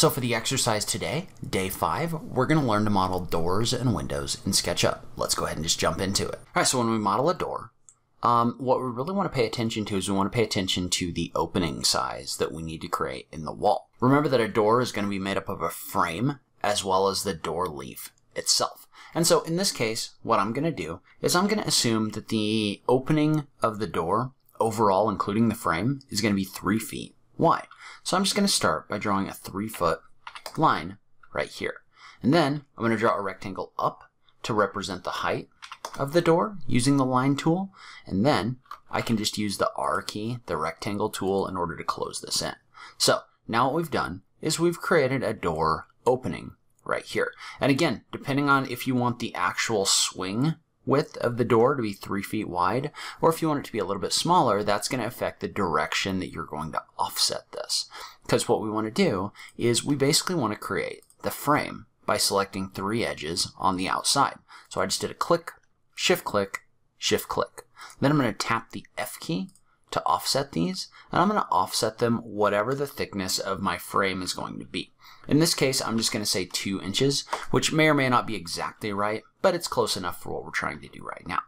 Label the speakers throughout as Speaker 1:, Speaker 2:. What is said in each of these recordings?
Speaker 1: So for the exercise today, day five, we're going to learn to model doors and windows in SketchUp. Let's go ahead and just jump into it. All right, so when we model a door, um, what we really want to pay attention to is we want to pay attention to the opening size that we need to create in the wall. Remember that a door is going to be made up of a frame as well as the door leaf itself. And so in this case, what I'm going to do is I'm going to assume that the opening of the door overall, including the frame, is going to be three feet wide. So I'm just going to start by drawing a three foot line right here. And then I'm going to draw a rectangle up to represent the height of the door using the line tool. And then I can just use the R key, the rectangle tool, in order to close this in. So now what we've done is we've created a door opening right here. And again, depending on if you want the actual swing width of the door to be three feet wide, or if you want it to be a little bit smaller, that's going to affect the direction that you're going to offset this. Because what we want to do is we basically want to create the frame by selecting three edges on the outside. So I just did a click, shift click, shift click. Then I'm going to tap the F key to offset these, and I'm going to offset them whatever the thickness of my frame is going to be. In this case, I'm just going to say 2 inches, which may or may not be exactly right, but it's close enough for what we're trying to do right now.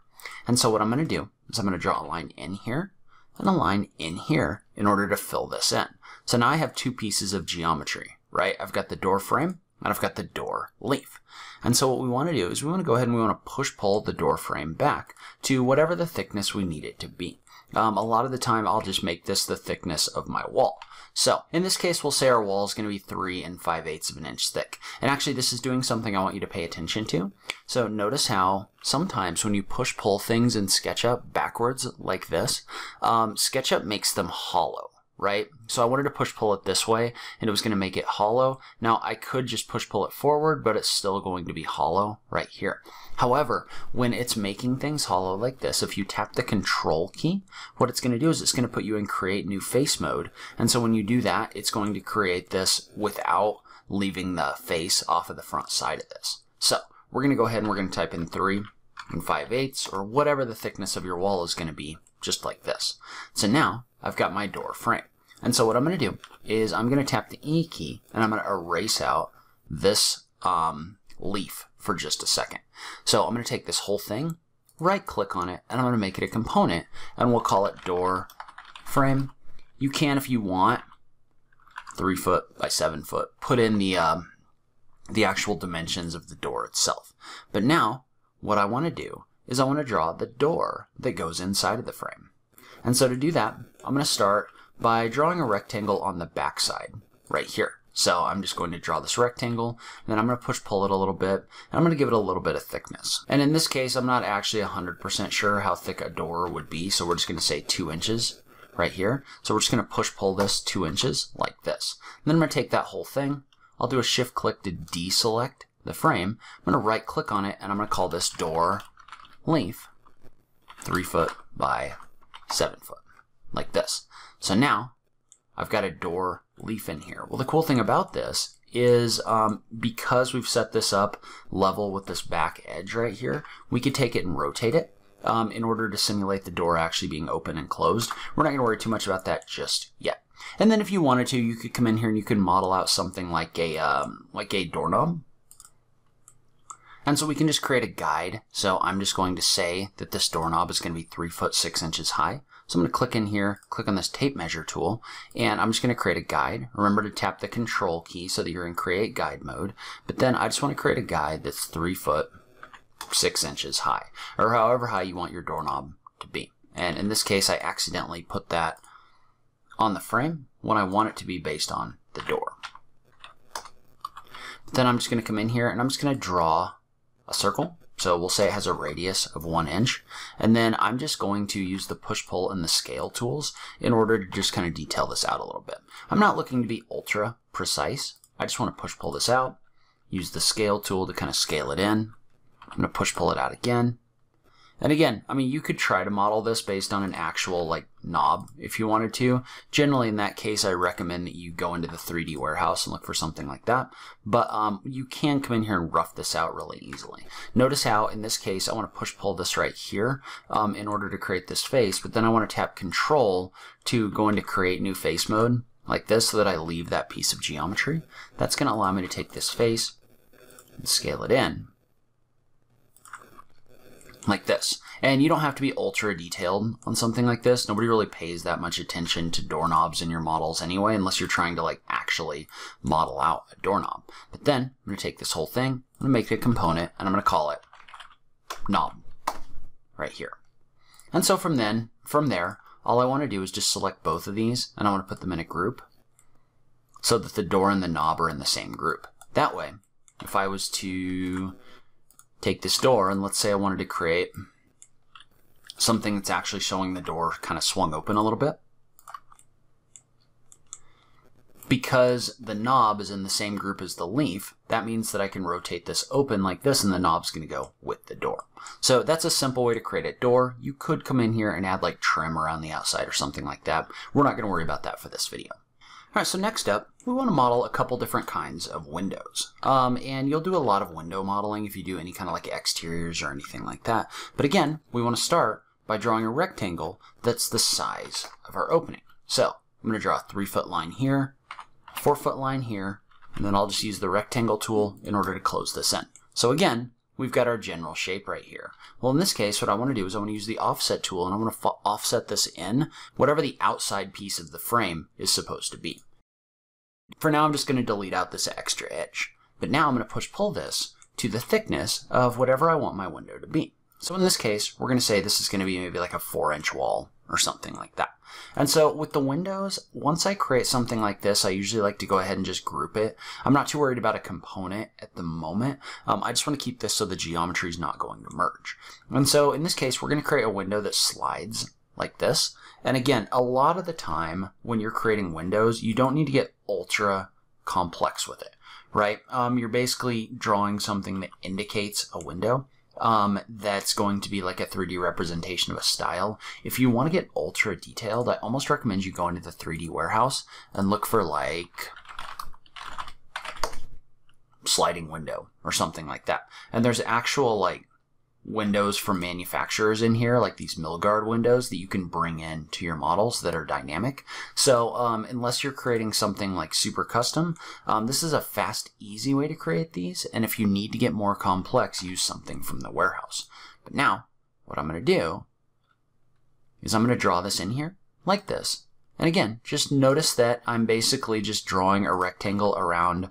Speaker 1: And so what I'm going to do is I'm going to draw a line in here and a line in here in order to fill this in. So now I have two pieces of geometry, right? I've got the door frame and I've got the door leaf. And so what we want to do is we want to go ahead and we want to push pull the door frame back to whatever the thickness we need it to be. Um, a lot of the time I'll just make this the thickness of my wall. So in this case, we'll say our wall is going to be 3 and 5 eighths of an inch thick. And actually this is doing something I want you to pay attention to. So notice how sometimes when you push pull things in SketchUp backwards like this, um, SketchUp makes them hollow right? So I wanted to push pull it this way and it was going to make it hollow. Now I could just push pull it forward, but it's still going to be hollow right here. However, when it's making things hollow like this, if you tap the control key, what it's going to do is it's going to put you in create new face mode. And so when you do that, it's going to create this without leaving the face off of the front side of this. So we're going to go ahead and we're going to type in 3 and 5 eighths or whatever the thickness of your wall is going to be, just like this. So now I've got my door frame. And so what I'm going to do is I'm going to tap the E key and I'm going to erase out this um, leaf for just a second. So I'm going to take this whole thing, right click on it, and I'm going to make it a component and we'll call it door frame. You can, if you want, three foot by seven foot, put in the, um, the actual dimensions of the door itself. But now what I want to do is I want to draw the door that goes inside of the frame. And so to do that, I'm going to start by drawing a rectangle on the backside right here. So I'm just going to draw this rectangle, and then I'm going to push pull it a little bit, and I'm going to give it a little bit of thickness. And in this case, I'm not actually 100% sure how thick a door would be, so we're just going to say 2 inches right here. So we're just going to push pull this 2 inches like this. And then I'm going to take that whole thing, I'll do a shift click to deselect the frame, I'm going to right click on it, and I'm going to call this door leaf 3 foot by 7 foot, like this. So now I've got a door leaf in here. Well, the cool thing about this is um, because we've set this up level with this back edge right here, we could take it and rotate it um, in order to simulate the door actually being open and closed. We're not going to worry too much about that just yet. And then if you wanted to, you could come in here and you could model out something like a um, like a doorknob. And so we can just create a guide. So I'm just going to say that this doorknob is going to be three foot six inches high. So I'm going to click in here, click on this tape measure tool, and I'm just going to create a guide. Remember to tap the control key so that you're in create guide mode. But then I just want to create a guide that's three foot, six inches high, or however high you want your doorknob to be. And in this case, I accidentally put that on the frame when I want it to be based on the door. But Then I'm just going to come in here and I'm just going to draw a circle so we'll say it has a radius of one inch. And then I'm just going to use the push pull and the scale tools in order to just kind of detail this out a little bit. I'm not looking to be ultra precise. I just want to push pull this out, use the scale tool to kind of scale it in. I'm going to push pull it out again. And again, I mean, you could try to model this based on an actual like knob if you wanted to. Generally, in that case, I recommend that you go into the 3D warehouse and look for something like that. But um, you can come in here and rough this out really easily. Notice how in this case, I want to push pull this right here um, in order to create this face, but then I want to tap control to go into create new face mode like this so that I leave that piece of geometry. That's going to allow me to take this face and scale it in like this. And you don't have to be ultra detailed on something like this. Nobody really pays that much attention to doorknobs in your models anyway, unless you're trying to like actually model out a doorknob. But then I'm going to take this whole thing, I'm going to make it a component, and I'm going to call it knob right here. And so from then, from there, all I want to do is just select both of these, and I want to put them in a group so that the door and the knob are in the same group. That way, if I was to take this door, and let's say I wanted to create something that's actually showing the door kind of swung open a little bit. Because the knob is in the same group as the leaf, that means that I can rotate this open like this and the knob's going to go with the door. So that's a simple way to create a door. You could come in here and add like trim around the outside or something like that. We're not going to worry about that for this video. All right, so next up, we want to model a couple different kinds of windows. Um, and you'll do a lot of window modeling if you do any kind of like exteriors or anything like that. But again, we want to start by drawing a rectangle that's the size of our opening. So I'm going to draw a three foot line here, four foot line here, and then I'll just use the rectangle tool in order to close this in. So again, we've got our general shape right here. Well, in this case, what I want to do is I want to use the offset tool and I want to offset this in whatever the outside piece of the frame is supposed to be. For now, I'm just going to delete out this extra edge. But now I'm going to push pull this to the thickness of whatever I want my window to be. So in this case, we're going to say this is going to be maybe like a four inch wall or something like that. And so with the windows, once I create something like this, I usually like to go ahead and just group it. I'm not too worried about a component at the moment. Um, I just want to keep this so the geometry is not going to merge. And so in this case, we're going to create a window that slides like this. And again, a lot of the time when you're creating windows, you don't need to get ultra complex with it, right? Um, you're basically drawing something that indicates a window um, that's going to be like a 3D representation of a style. If you want to get ultra detailed, I almost recommend you go into the 3D warehouse and look for like sliding window or something like that. And there's actual like windows from manufacturers in here, like these Milgard windows that you can bring in to your models that are dynamic. So um, unless you're creating something like super custom, um, this is a fast, easy way to create these. And if you need to get more complex, use something from the warehouse. But now, what I'm going to do is I'm going to draw this in here like this. And again, just notice that I'm basically just drawing a rectangle around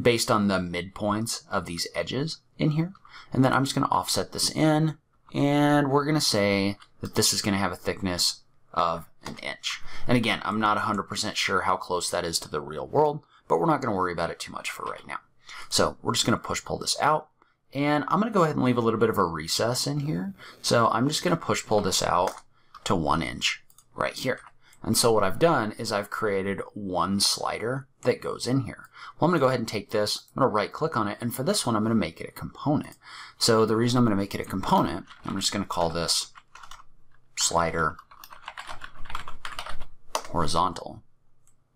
Speaker 1: based on the midpoints of these edges in here. And then I'm just going to offset this in, and we're going to say that this is going to have a thickness of an inch. And again, I'm not 100% sure how close that is to the real world, but we're not going to worry about it too much for right now. So we're just going to push pull this out, and I'm going to go ahead and leave a little bit of a recess in here. So I'm just going to push pull this out to one inch right here. And so what I've done is I've created one slider that goes in here. Well, I'm going to go ahead and take this, I'm going to right click on it, and for this one I'm going to make it a component. So the reason I'm going to make it a component, I'm just going to call this slider horizontal,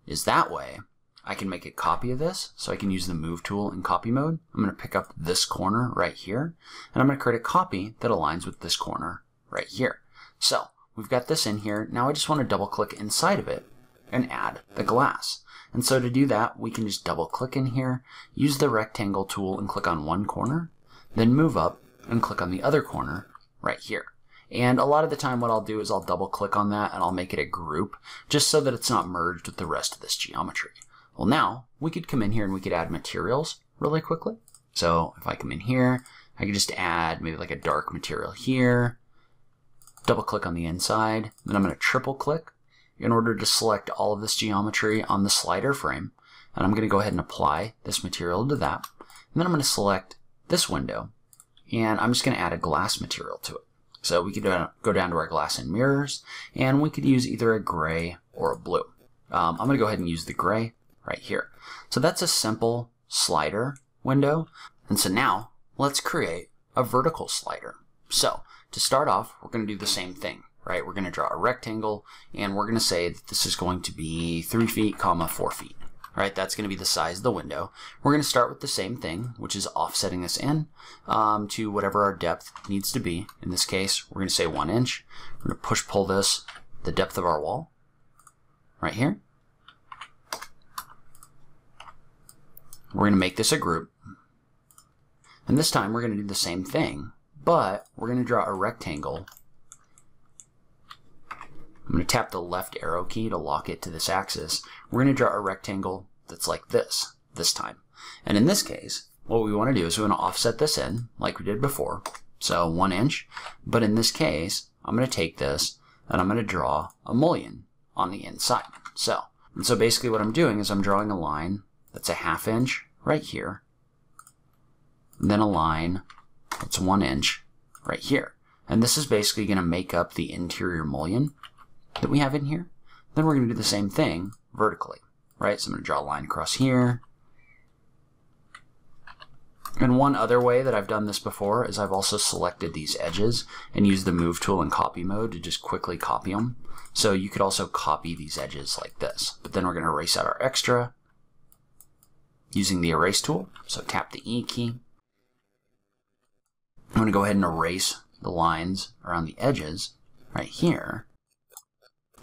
Speaker 1: is that way I can make a copy of this, so I can use the move tool in copy mode. I'm going to pick up this corner right here, and I'm going to create a copy that aligns with this corner right here. So we've got this in here. Now I just want to double click inside of it and add the glass. And so to do that, we can just double click in here, use the rectangle tool and click on one corner, then move up and click on the other corner right here. And a lot of the time what I'll do is I'll double click on that and I'll make it a group just so that it's not merged with the rest of this geometry. Well now, we could come in here and we could add materials really quickly. So if I come in here, I could just add maybe like a dark material here, double click on the inside, then I'm going to triple click in order to select all of this geometry on the slider frame. And I'm going to go ahead and apply this material to that. And then I'm going to select this window and I'm just going to add a glass material to it. So we could uh, go down to our glass and mirrors and we could use either a gray or a blue. Um, I'm going to go ahead and use the gray right here. So that's a simple slider window. And so now let's create a vertical slider. So to start off, we're going to do the same thing, right? We're going to draw a rectangle, and we're going to say that this is going to be 3 feet, comma 4 feet. Right, that's going to be the size of the window. We're going to start with the same thing, which is offsetting this in um, to whatever our depth needs to be. In this case, we're going to say 1 inch. We're going to push-pull this, the depth of our wall, right here. We're going to make this a group. And this time, we're going to do the same thing, but we're going to draw a rectangle. I'm going to tap the left arrow key to lock it to this axis. We're going to draw a rectangle that's like this, this time. And in this case, what we want to do is we want to offset this in, like we did before, so one inch. But in this case, I'm going to take this and I'm going to draw a mullion on the inside. So, and so basically what I'm doing is I'm drawing a line that's a half inch right here, then a line that's one inch right here. And this is basically going to make up the interior mullion that we have in here. Then we're going to do the same thing vertically, right? So I'm going to draw a line across here. And one other way that I've done this before is I've also selected these edges and used the move tool in copy mode to just quickly copy them. So you could also copy these edges like this. But then we're going to erase out our extra using the erase tool. So tap the E key. I'm going to go ahead and erase the lines around the edges right here.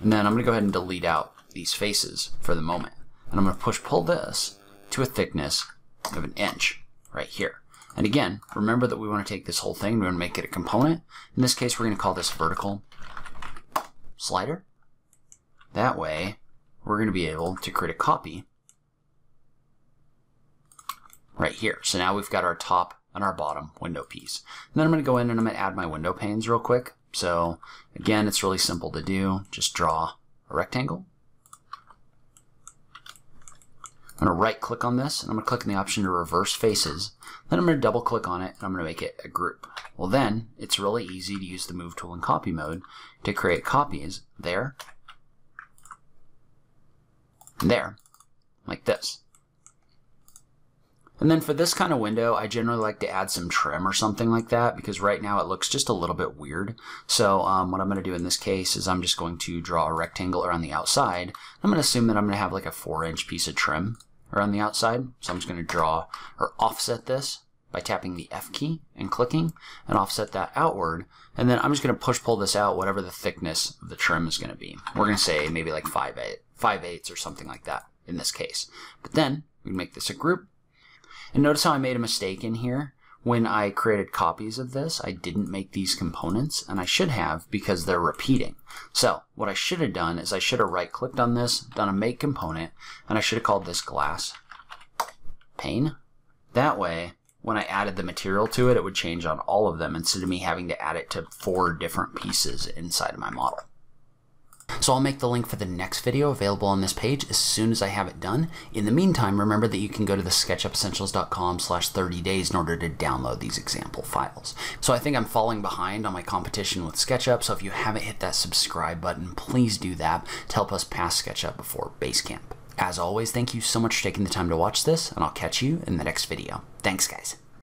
Speaker 1: And then I'm going to go ahead and delete out these faces for the moment. And I'm going to push pull this to a thickness of an inch right here. And again, remember that we want to take this whole thing, we want to make it a component. In this case, we're going to call this vertical slider. That way, we're going to be able to create a copy right here. So now we've got our top and our bottom window piece. And then I'm going to go in and I'm going to add my window panes real quick. So again, it's really simple to do. Just draw a rectangle. I'm going to right click on this and I'm going to click on the option to reverse faces. Then I'm going to double click on it and I'm going to make it a group. Well then, it's really easy to use the move tool in copy mode to create copies there, and there, like this. And then for this kind of window, I generally like to add some trim or something like that because right now it looks just a little bit weird. So um, what I'm going to do in this case is I'm just going to draw a rectangle around the outside. I'm going to assume that I'm going to have like a four inch piece of trim around the outside. So I'm just going to draw or offset this by tapping the F key and clicking and offset that outward. And then I'm just going to push pull this out whatever the thickness of the trim is going to be. We're going to say maybe like 5 eight, 5 eighths or something like that in this case. But then we make this a group and notice how I made a mistake in here. When I created copies of this, I didn't make these components, and I should have because they're repeating. So what I should have done is I should have right-clicked on this, done a make component, and I should have called this glass pane. That way, when I added the material to it, it would change on all of them instead of me having to add it to four different pieces inside of my model. So I'll make the link for the next video available on this page as soon as I have it done. In the meantime, remember that you can go to the sketchupessentials.com slash 30 days in order to download these example files. So I think I'm falling behind on my competition with SketchUp, so if you haven't hit that subscribe button, please do that to help us pass SketchUp before Basecamp. As always, thank you so much for taking the time to watch this, and I'll catch you in the next video. Thanks, guys.